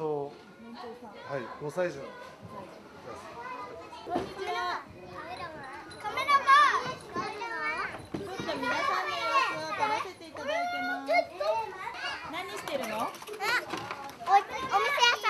長はい5歳児のこんにちは。カメラマン。カメラマン。ちょっと皆さんの様子を撮らせていただいてます。何してるの？あ、お、お店屋さん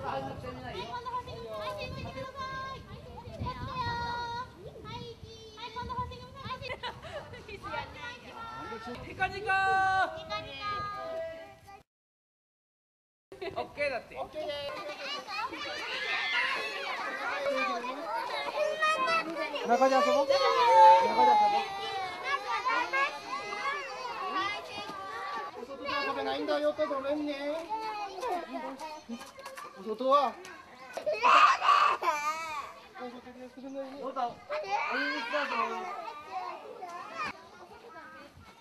ニコニコオッケーだってオッケーです中に遊ぼう。中に遊ぼう。食べないんだよとごめんね外は。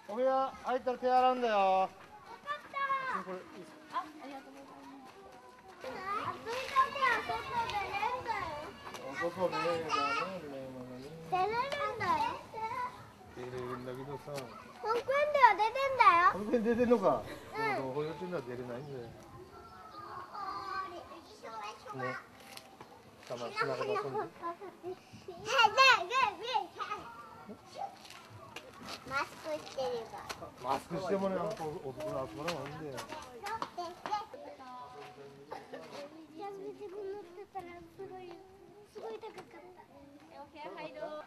お部屋入ったら手洗うんだよ。これいいっす。かお外ね。だね。出れるんだよ。出れるんだけどさ保育園では出てんだよ。本当に出てんのかうん保育園では出れないんだよねたま砂が遊んでマスクしてるから。マスクしてもねあの。男の。集まらないんだよすごい高かった。お部屋入ろう。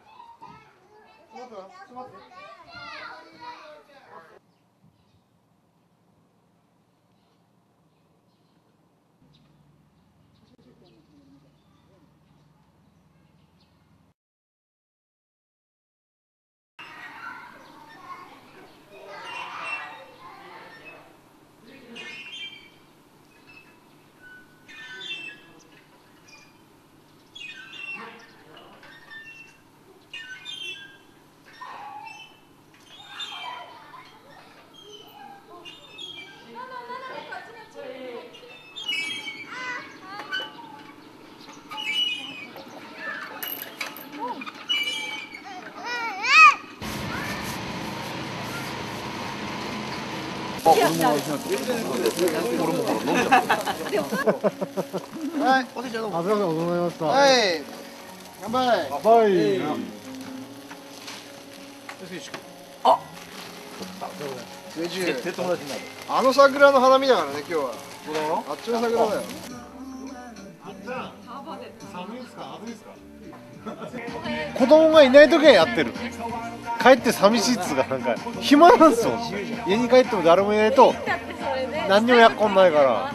はい。ありがとうございましたはい。乾杯。はい宇宙あの桜の花見だからね今日はあっちの桜だよ子供がいない時はやってる帰って寂しいっつうかなんか暇なんですよ。家に帰っても誰もいないと何にもやっこんないから。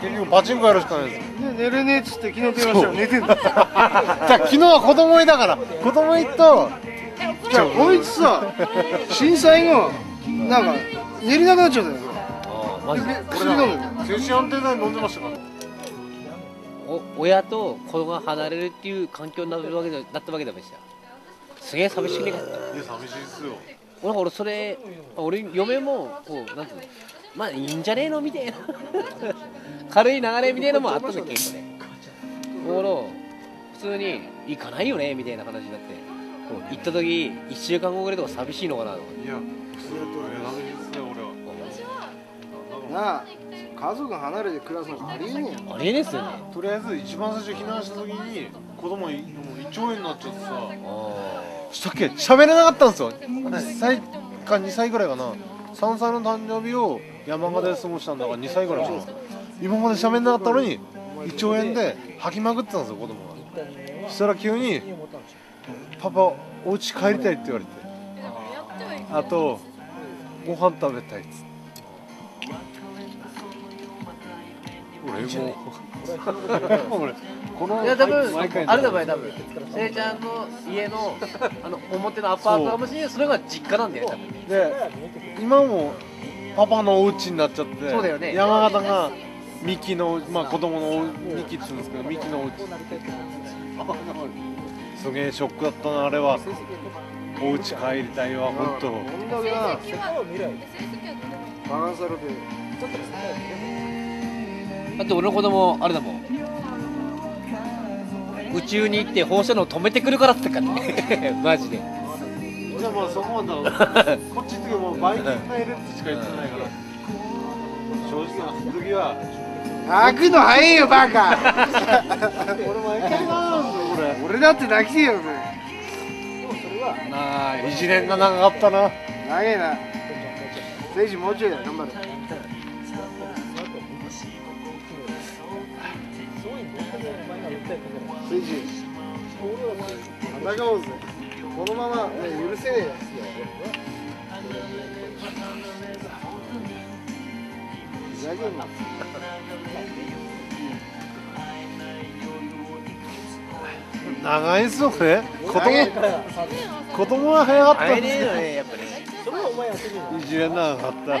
結局パチンコやるしかないです。よね寝れねえっつって昨日電話したら寝てんだ。じゃあ昨日は子供いたから。子供いと。じゃあこいつさ震災後なんか寝れなくなっちゃったよ。マジで。薬飲んでる精神安定剤飲んでましたから。お親と子供が離れるっていう環境になるわけでなったわけだもんしたすげえ寂しくね。かったいや寂しいですよ。俺俺それ俺嫁もこうなんていうの？まあいいんじゃねえのみたいな。軽い流れみたいなのもあったんだ結構ね俺普通に行かないよねみたいな話になってこう行った時1週間後ぐらいとか寂しいのかなと思っていや普通だと寂しいですね俺は。なあ家族離れて暮らすのありえねえよ。あれですよね。とりあえず一番最初避難した時に子供いもう胃腸炎になっちゃってさ。あしたっけ喋れなかったんですよ。1歳か2歳ぐらいかな。3歳の誕生日を山形で過ごしたんだから2歳ぐらいかな。今まで喋んなかったのに胃腸炎で吐きまくってたんですよ子供が。そしたら急に「パパお家帰りたい」って言われて。あとご飯食べたいっつって。俺も。俺このいや多分あれだばい多分。せいちゃんの家の あの表のアパートかもしれないそれが実家なんだよね多分。ねで今もパパのお家になっちゃってそうだよね。山形がミキのまあ子供のミキっつうんですけどミキのお家すげえショックだったなあれは。お家帰りたいわ本当こんだけなバカンされてだって俺の子供あれだもん宇宙に行って放射能止めてくるからって言ったからねマジで。じゃあまあそこまでこっちってもう倍に変えるってしか言ってないから。正直な次は。泣くの早いよバカ。俺も一回なんですよこれ。俺だって泣きてえよなあ一年が長かったな。長えな。レイジもうちょいだよ頑張れレイジ戦おうぜこのまま、ね、許せねえよふざけんな長いっすよね。子供子供は早かったんですけどねいつはなんかった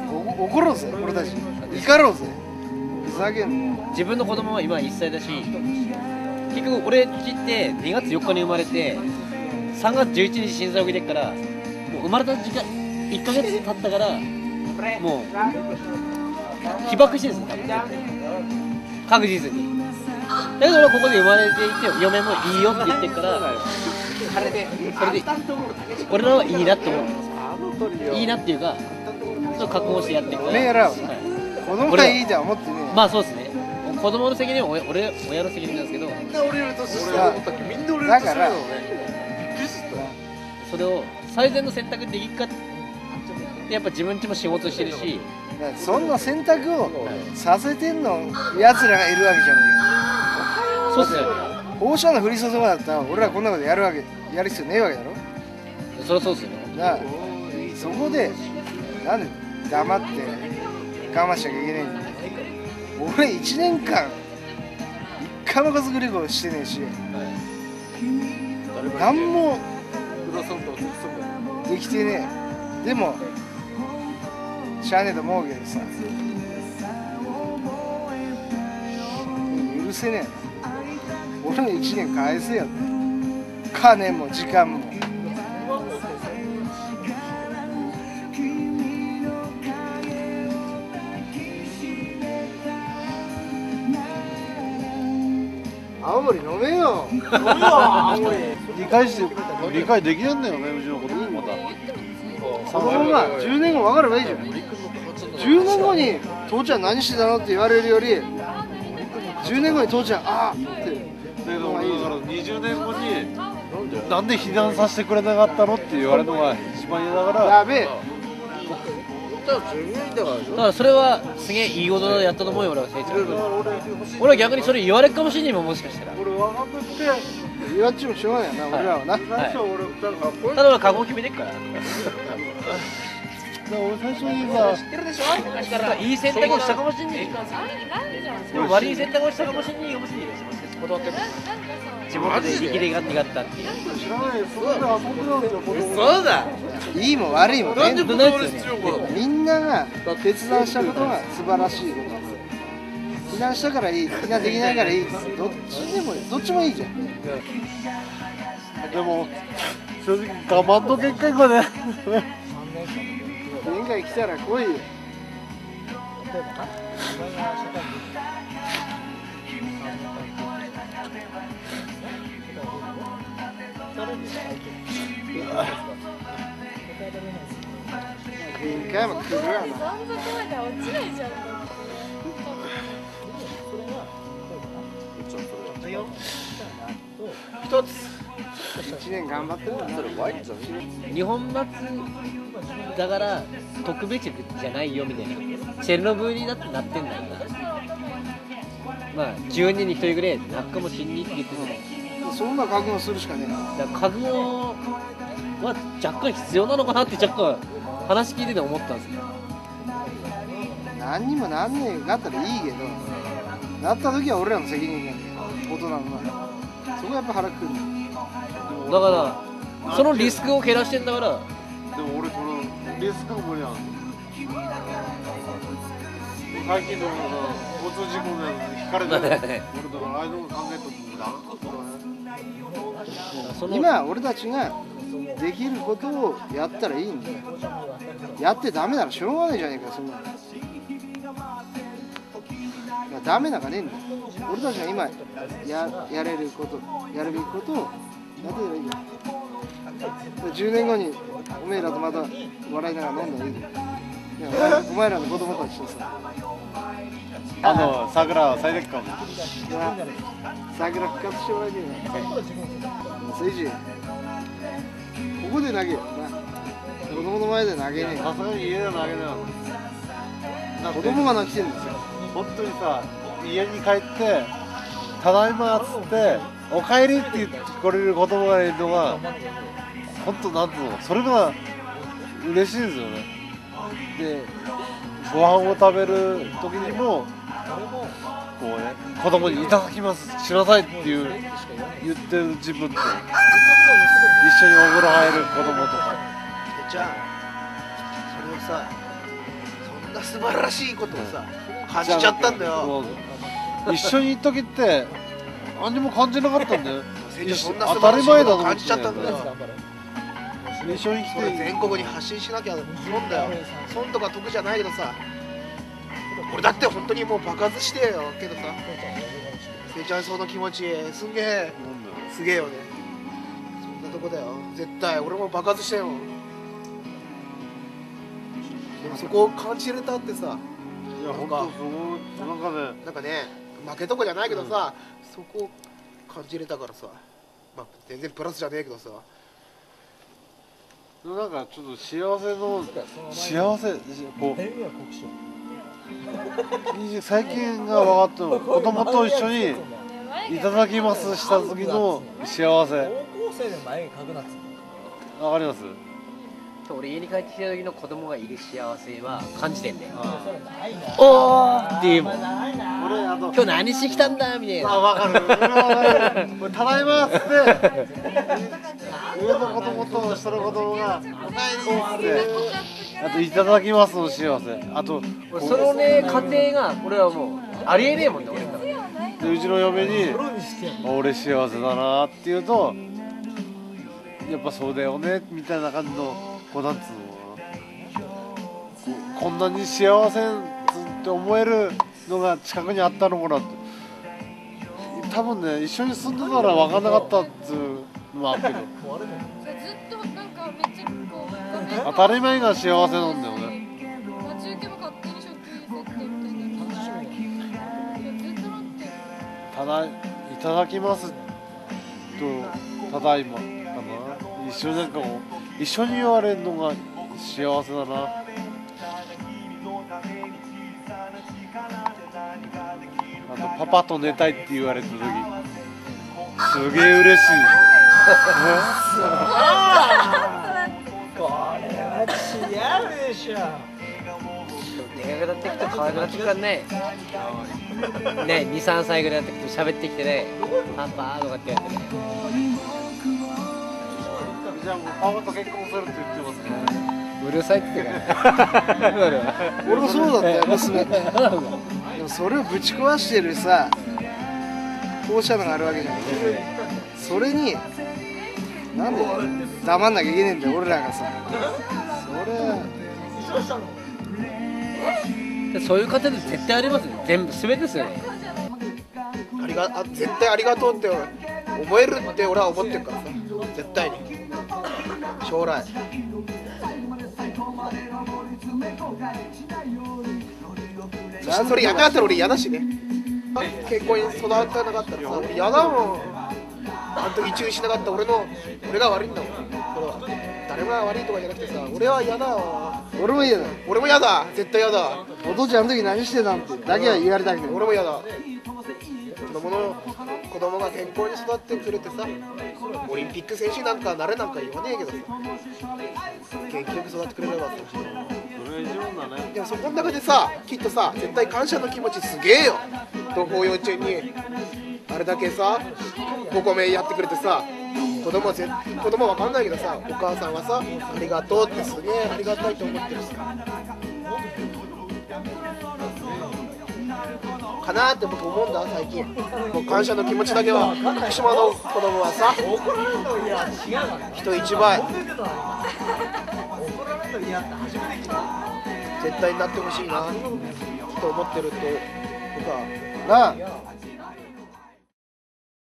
怒ろうぜ俺たち。怒ろうぜ。ふざけんな。自分の子供は今1歳だし結局俺んちって2月4日に生まれて3月11日心臓起きてっからもう生まれた時間1ヶ月経ったからもう被爆してるんですよ多分。確実に。だけど俺はここで生まれていて嫁もいいよって言ってるからそれで俺らはいいなって思ってます。いいなっていうかそう覚悟してやってるから。おめえらははい。子供がいいとは思ってねえまあそうですね。子供の責任は俺俺親の責任なんですけど。だからそれを最善の選択できるかって。やっぱ自分ちも仕事してるし。そんな選択をさせてんの奴らがいるわけじゃんそうっすよ放射能降り注がだったら俺らこんなことやるわけやる必要ねえわけだろ。そりゃそうっすよなあそこでなんで黙って我慢しなきゃいけない。んだよ俺1年間一回も家族旅行してねえし何もできてねえ。でもしゃあねえと思うけどさ。許せねえ。俺の1年返せよ。って金も時間も青森飲めよ。飲めよ青森。理解して理解できないんだよねうちの子供また。そのまま10年後分かればいいじゃん。10年後に父ちゃん何してたのって言われるより10年後に父ちゃんああってだけどだから20年後になんで避難させてくれなかったのって言われるのが一番嫌だから。やべえだからそれはすげえいいことやったと思うよ俺は成長俺は逆にそれ言われるかもしれないもんもしかしたら。俺若くって言わっちもしょうがないよな俺らはな、はい。俺なんかこれただ俺覚悟決めてっから。俺最初にさ昔から。いい選択をしたかもしれない悪い選択をしたかもしれない断っても。なんかさ自分で生きりがってがったっていう。知らないよそ遊んでたんですよ子供そうだ。いいも悪いもね。どんなやつよねみんなが決断したことが素晴らしいことなんですよ。避難したからいい。避難できないからいいどっちでもいい。どっちもいいじゃん。でも正直我慢の限界まで。限界来たら来いよ限界も来るわな残像まで落ちないじゃん一つ。1年頑張ってるんだな日本祭だから特別じゃないよみたいなチェルノブイリだってなってんだよなまあ10人に1人ぐらいなっかもしんにって言ってたうんそんな覚悟するしかねえだから覚悟は若干必要なのかなって若干話聞いてて思ったんですよ。何にもなんねえかったらいいけどなった時は俺らの責任なんだよ。大人のなそこはやっぱ腹くくる。んだよだからそのリスクを減らしてんだから。でも俺このリスクも無理やん最近のさ交通事故で引かれてる 俺だからああいうの考えとってもダメその今俺たちができることをやったらいいんだよ。やってダメならしょうがないじゃねえかそんなの。いやダメなんかねえんだよ。俺たちが今ややれることやるべきことをやってればいいんだよ。で10年後におめえらとまた笑いながら飲んだらいいんだよいやお前お前らの子供たちとさ。あの桜咲いてっかも桜復活してもらいてえな聖司ここで投げよ。な子供の前で投げねえよ。さすがに家で投げなよだって子供が泣きてんですよ。本当にさ家に帰って「ただいま」っつって「おかえり」って言ってくれる子供がいるのが本当なんつうのそれが嬉しいですよね。でご飯を食べる時にもこうね子供に「いただきますしなさい」っていう言ってる自分と一緒にお風呂入る子供とか。じゃあそれをさそんな素晴らしいことをさ感じちゃったんだよ。もう一緒にいる時って何にも感じなかったんだよ当たり前だと思ってちゃったんだよ。一緒に来て。全国に発信しなきゃ損だよ。損とか得じゃないけどさ俺だって本当にもう爆発してよけどさ。せいちゃんその気持ちすんげえ。すげえよね。そんなとこだよ。絶対俺も爆発したよでもそこを感じれたってさいや本当そのなんかねなんかね負けとこじゃないけどさ、そこを感じれたからさまあ全然プラスじゃねえけどさ。なんかちょっと幸せの幸せこう 最近が分かったの子供と一緒にいただきますした時の幸せ。わかります？俺家に帰ってきた時の子供がいる幸せは感じてんだよ。おーっていうもん俺あと。今日何してきたんだ？みたいな。あ分かる。俺は分かる。これただいまっつって。上の子供と下の子供が。おかえりって。あといただきますの幸せ。あと俺そのね家庭が俺はもうありえねえもんね俺。からでうちの嫁に「俺幸せだな」って言うとやっぱそうだよねみたいな感じのこうなんつうのここんなに幸せって思えるのが近くにあったのかなって多分ね一緒に住んでたら分かんなかったっつうのもあるけど。ずっとなんかめっちゃこう画面当たり前が幸せなんだよね待ち受けも勝手に食器設定みたいな感じいやずっとなってただいただきますとただいまかな一緒になんかもう一緒に言われるのが幸せだな。あとパパと寝たいって言われた時。すげえ嬉しい。出かけたってきと可愛くなってくからねね23歳ぐらいになってきて喋ってきてね。パパとかって言われてねじゃあもうパパと結婚するって言ってますね。うるさいって言ってか ら俺もそうだったよ。娘でもそれをぶち壊してるさ放射能があるわけじゃん。それになんで黙んなきゃいけねえんだよ俺らがさ。それそういう方で絶対ありますよ全部全てですよね。ありがあ絶対ありがとうって思えるって俺は思ってるからさ。絶対に将来。そしてそれやめなかったら俺嫌だしね。結婚に育たなかったらさ俺嫌だもん。あの時注意しなかった俺の俺が悪いんだもん。誰が悪いとかじゃなくてさ俺は嫌だわ。俺も嫌だ。俺も嫌だ。絶対嫌だ。お父ちゃんあの時何してたんってだけは言われたくない俺も嫌だ。子供の子供が健康に育ってくれてさオリンピック選手なんかなれなんか言わねえけどさ元気よく育ってくれればってでもそこの中でさきっとさ絶対感謝の気持ちすげえよ。東方幼稚園にあれだけさお米やってくれてさ子供はぜ子供は分かんないけどさお母さんはさありがとうってすげえありがたいと思ってるさかなって僕思うんだ最近。もう感謝の気持ちだけは。福島の子供はさ人一倍。絶対になってほしいなと思ってると僕は。なあ。